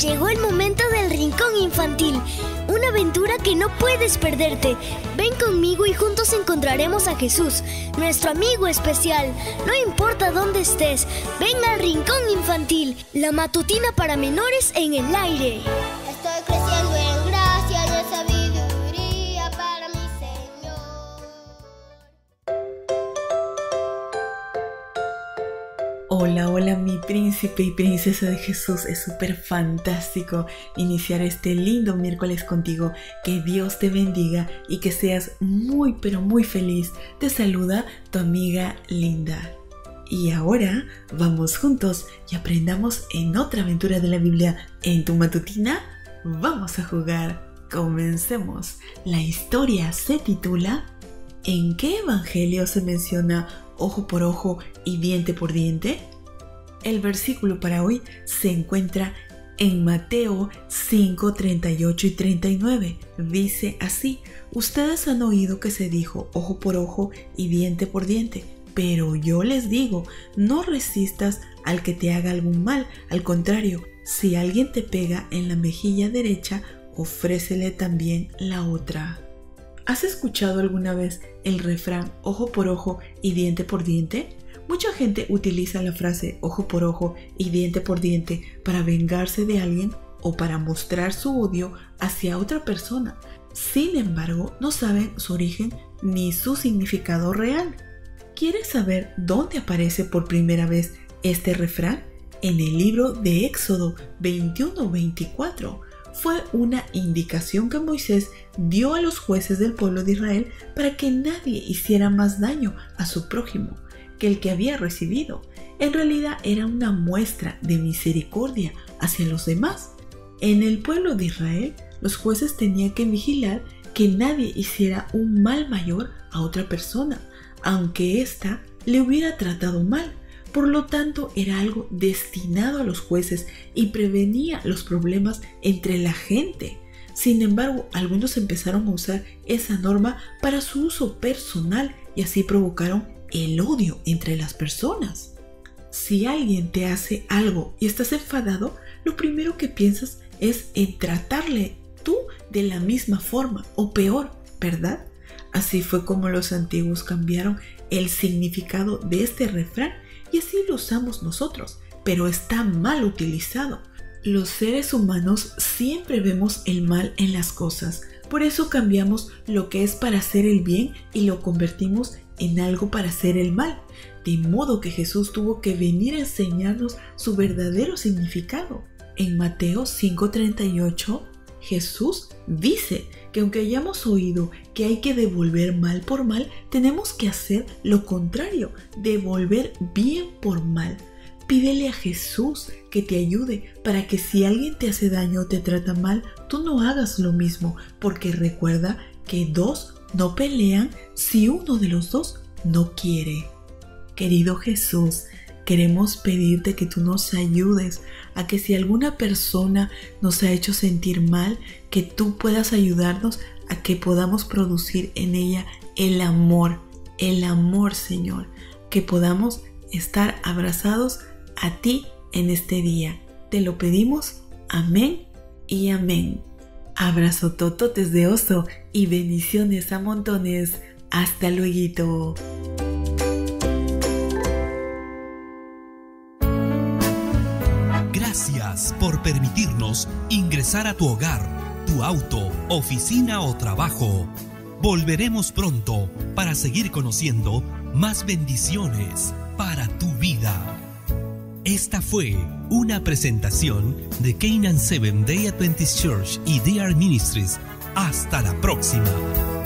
Llegó el momento del Rincón Infantil, una aventura que no puedes perderte. Ven conmigo y juntos encontraremos a Jesús, nuestro amigo especial. No importa dónde estés, ven al Rincón Infantil, la matutina para menores en el aire. Estoy creciendo Hola, hola mi príncipe y princesa de Jesús. Es súper fantástico iniciar este lindo miércoles contigo. Que Dios te bendiga y que seas muy pero muy feliz. Te saluda tu amiga Linda. Y ahora vamos juntos y aprendamos en otra aventura de la Biblia en tu matutina. Vamos a jugar. Comencemos. La historia se titula ¿En qué evangelio se menciona ojo por ojo y diente por diente? El versículo para hoy se encuentra en Mateo 5, 38 y 39. Dice así, ustedes han oído que se dijo ojo por ojo y diente por diente, pero yo les digo, no resistas al que te haga algún mal, al contrario, si alguien te pega en la mejilla derecha, ofrécele también la otra. ¿Has escuchado alguna vez el refrán ojo por ojo y diente por diente? Mucha gente utiliza la frase ojo por ojo y diente por diente para vengarse de alguien o para mostrar su odio hacia otra persona. Sin embargo, no saben su origen ni su significado real. ¿Quieres saber dónde aparece por primera vez este refrán? En el libro de Éxodo 21-24 fue una indicación que Moisés dio a los jueces del pueblo de Israel para que nadie hiciera más daño a su prójimo que el que había recibido. En realidad era una muestra de misericordia hacia los demás. En el pueblo de Israel, los jueces tenían que vigilar que nadie hiciera un mal mayor a otra persona, aunque ésta le hubiera tratado mal. Por lo tanto, era algo destinado a los jueces y prevenía los problemas entre la gente. Sin embargo, algunos empezaron a usar esa norma para su uso personal y así provocaron el odio entre las personas. Si alguien te hace algo y estás enfadado, lo primero que piensas es en tratarle tú de la misma forma o peor, ¿verdad? Así fue como los antiguos cambiaron el significado de este refrán y así lo usamos nosotros, pero está mal utilizado. Los seres humanos siempre vemos el mal en las cosas, por eso cambiamos lo que es para hacer el bien y lo convertimos en algo para hacer el mal, de modo que Jesús tuvo que venir a enseñarnos su verdadero significado. En Mateo 5:38, Jesús dice que aunque hayamos oído que hay que devolver mal por mal, tenemos que hacer lo contrario, devolver bien por mal. Pídele a Jesús que te ayude para que si alguien te hace daño o te trata mal, tú no hagas lo mismo, porque recuerda que dos no pelean si uno de los dos no quiere. Querido Jesús, queremos pedirte que tú nos ayudes a que si alguna persona nos ha hecho sentir mal, que tú puedas ayudarnos a que podamos producir en ella el amor, el amor Señor, que podamos estar abrazados a ti en este día. Te lo pedimos. Amén y amén. Abrazo tototes de oso y bendiciones a montones. Hasta luego. Por permitirnos ingresar a tu hogar, tu auto, oficina o trabajo. Volveremos pronto para seguir conociendo más bendiciones para tu vida. Esta fue una presentación de Canaan Seven Day Adventist Church y DR Ministries. Hasta la próxima.